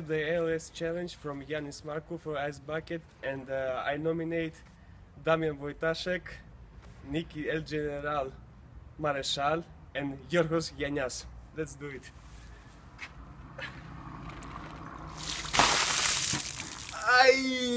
The ALS challenge from Yanis Marku for Ice Bucket, and uh, I nominate Damian Wojtaszek, Niki El General Marechal, and Yorgos Yanias. Let's do it. Ay!